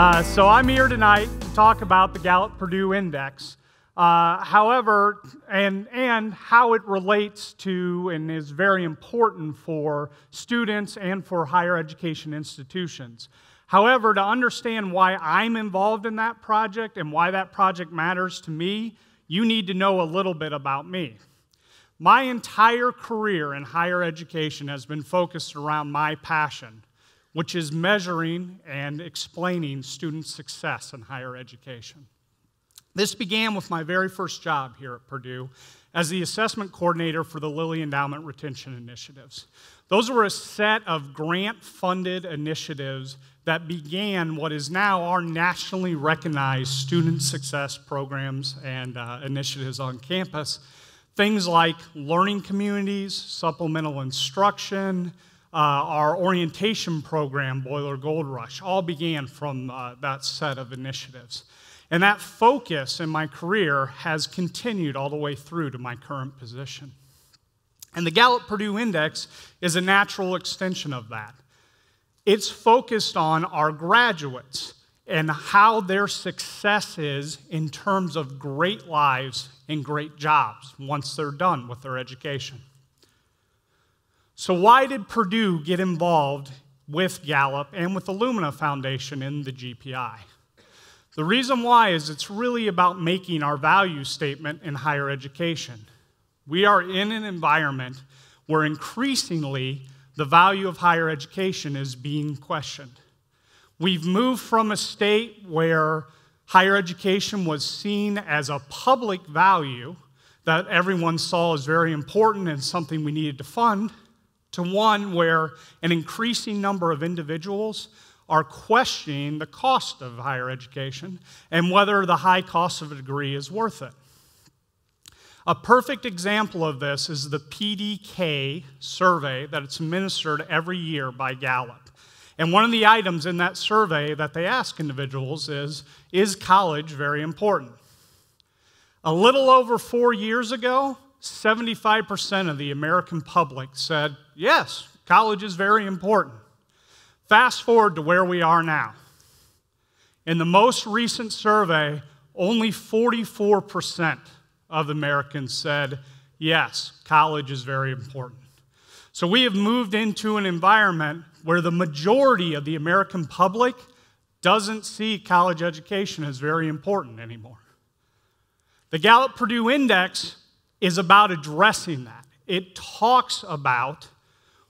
Uh, so I'm here tonight to talk about the Gallup Purdue Index. Uh, however, and, and how it relates to and is very important for students and for higher education institutions. However, to understand why I'm involved in that project and why that project matters to me, you need to know a little bit about me. My entire career in higher education has been focused around my passion, which is measuring and explaining student success in higher education. This began with my very first job here at Purdue as the assessment coordinator for the Lilly Endowment Retention Initiatives. Those were a set of grant funded initiatives that began what is now our nationally recognized student success programs and uh, initiatives on campus. Things like learning communities, supplemental instruction, uh, our orientation program, Boiler Gold Rush, all began from uh, that set of initiatives. And that focus in my career has continued all the way through to my current position. And the Gallup Purdue Index is a natural extension of that. It's focused on our graduates and how their success is in terms of great lives and great jobs once they're done with their education. So, why did Purdue get involved with Gallup and with the Lumina Foundation in the GPI? The reason why is it's really about making our value statement in higher education. We are in an environment where increasingly the value of higher education is being questioned. We've moved from a state where higher education was seen as a public value that everyone saw as very important and something we needed to fund to one where an increasing number of individuals are questioning the cost of higher education and whether the high cost of a degree is worth it. A perfect example of this is the PDK survey that's administered every year by Gallup. And one of the items in that survey that they ask individuals is Is college very important? A little over four years ago, 75% of the American public said, Yes, college is very important. Fast forward to where we are now. In the most recent survey, only 44% of Americans said, yes, college is very important. So we have moved into an environment where the majority of the American public doesn't see college education as very important anymore. The Gallup Purdue Index is about addressing that. It talks about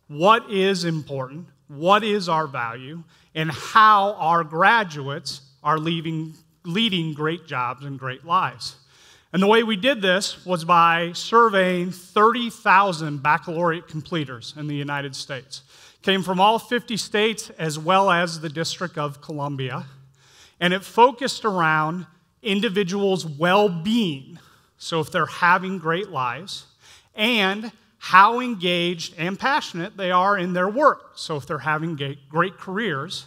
what is important, what is our value, and how our graduates are leaving, leading great jobs and great lives. And the way we did this was by surveying 30,000 baccalaureate completers in the United States. Came from all 50 states as well as the District of Columbia. And it focused around individuals' well being. So if they're having great lives, and how engaged and passionate they are in their work. So, if they're having great careers,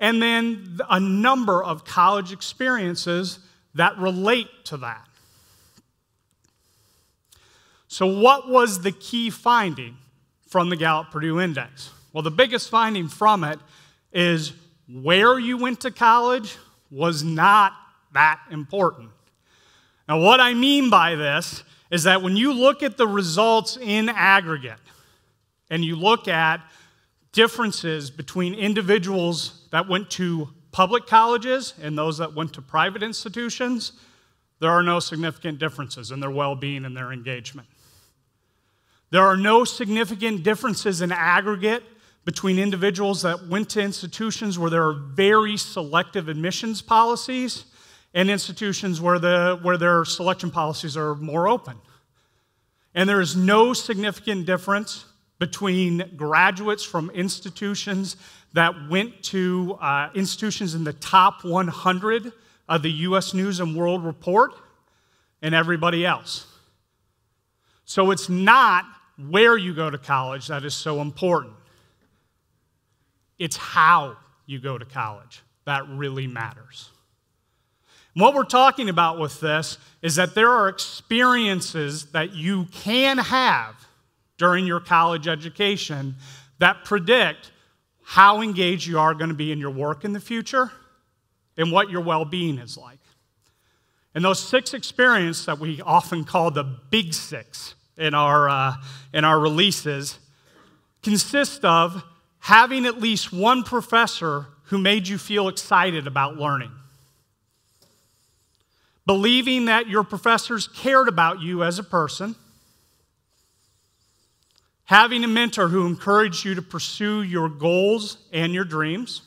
and then a number of college experiences that relate to that. So, what was the key finding from the Gallup Purdue Index? Well, the biggest finding from it is where you went to college was not that important. Now, what I mean by this is that when you look at the results in aggregate and you look at differences between individuals that went to public colleges and those that went to private institutions, there are no significant differences in their well being and their engagement. There are no significant differences in aggregate between individuals that went to institutions where there are very selective admissions policies and institutions where, the, where their selection policies are more open. And there is no significant difference between graduates from institutions that went to uh, institutions in the top 100 of the US News and World Report and everybody else. So it's not where you go to college that is so important, it's how you go to college that really matters. What we're talking about with this is that there are experiences that you can have during your college education that predict how engaged you are going to be in your work in the future and what your well being is like. And those six experiences that we often call the big six in our, uh, in our releases consist of having at least one professor who made you feel excited about learning, believing that your professors cared about you as a person, having a mentor who encouraged you to pursue your goals and your dreams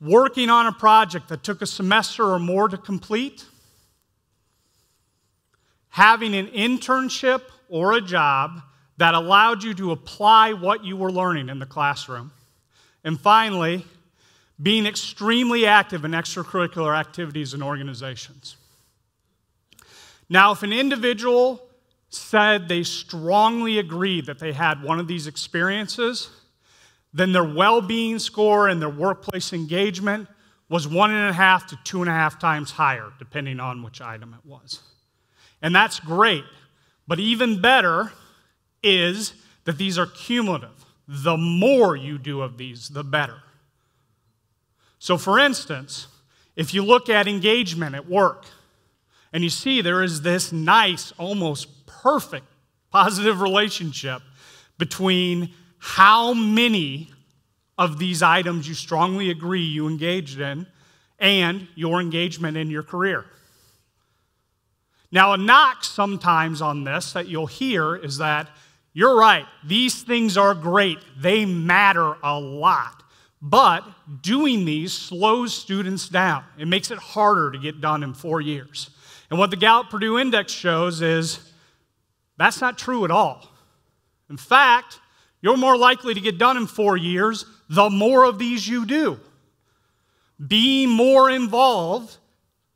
working on a project that took a semester or more to complete, having an internship or a job that allowed you to apply what you were learning in the classroom, and finally, being extremely active in extracurricular activities and organizations. Now, if an individual said they strongly agreed that they had one of these experiences, then their well being score and their workplace engagement was one and a half to two and a half times higher, depending on which item it was. And that's great. But even better is that these are cumulative. The more you do of these, the better. So, for instance, if you look at engagement at work, and you see there is this nice, almost perfect positive relationship between how many of these items you strongly agree you engaged in and your engagement in your career. Now, a knock sometimes on this that you'll hear is that you're right, these things are great, they matter a lot. But doing these slows students down. It makes it harder to get done in four years. And what the Gallup Purdue Index shows is that's not true at all. In fact, you're more likely to get done in four years the more of these you do. Being more involved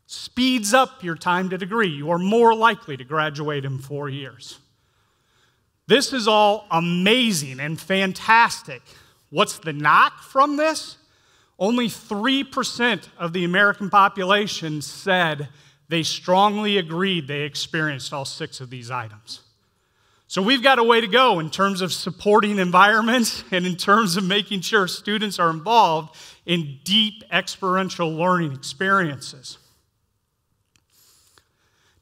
speeds up your time to degree. You are more likely to graduate in four years. This is all amazing and fantastic. What's the knock from this? Only 3% of the American population said they strongly agreed they experienced all six of these items. So we've got a way to go in terms of supporting environments and in terms of making sure students are involved in deep experiential learning experiences.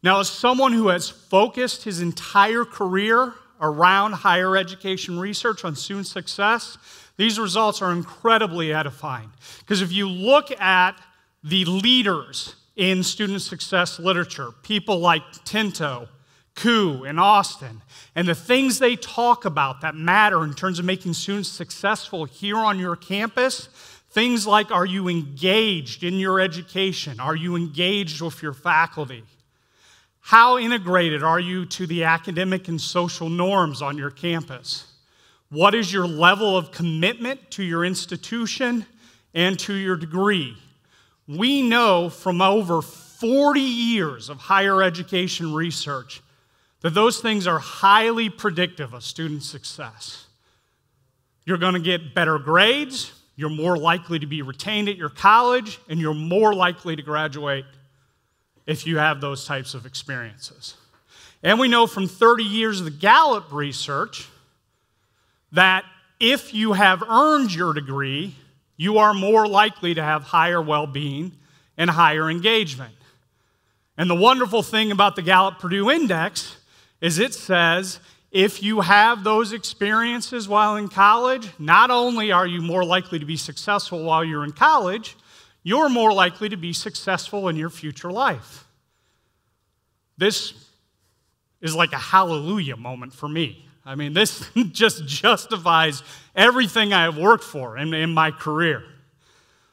Now, as someone who has focused his entire career around higher education research on student success, these results are incredibly edifying. Because if you look at the leaders in student success literature, people like Tinto, Kuh, and Astin, and the things they talk about that matter in terms of making students successful here on your campus, things like are you engaged in your education? Are you engaged with your faculty? How integrated are you to the academic and social norms on your campus? What is your level of commitment to your institution and to your degree? We know from over 40 years of higher education research that those things are highly predictive of student success. You're going to get better grades, you're more likely to be retained at your college, and you're more likely to graduate if you have those types of experiences. And we know from 30 years of the Gallup research that if you have earned your degree, you are more likely to have higher well being and higher engagement. And the wonderful thing about the Gallup Purdue Index is it says if you have those experiences while in college, not only are you more likely to be successful while you're in college, you're more likely to be successful in your future life. This is like a hallelujah moment for me. I mean, this just justifies everything I have worked for in, in my career.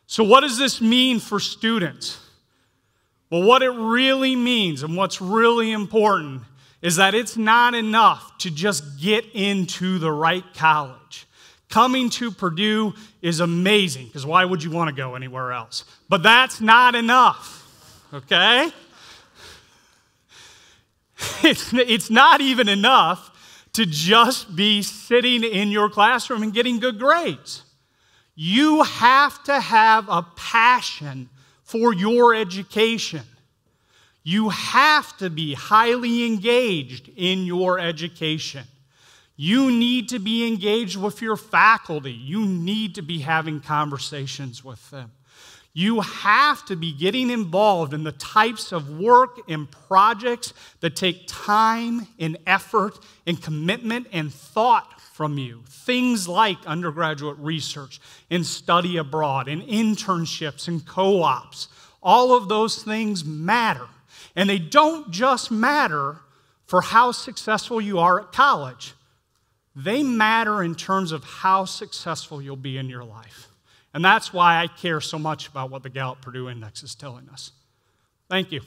So, what does this mean for students? Well, what it really means and what's really important is that it's not enough to just get into the right college. Coming to Purdue is amazing because why would you want to go anywhere else? But that's not enough, okay? It's, it's not even enough to just be sitting in your classroom and getting good grades. You have to have a passion for your education. You have to be highly engaged in your education. You need to be engaged with your faculty. You need to be having conversations with them. You have to be getting involved in the types of work and projects that take time and effort and commitment and thought from you. Things like undergraduate research and study abroad and internships and co ops. All of those things matter. And they don't just matter for how successful you are at college, they matter in terms of how successful you'll be in your life. And that's why I care so much about what the Gallup Purdue Index is telling us. Thank you.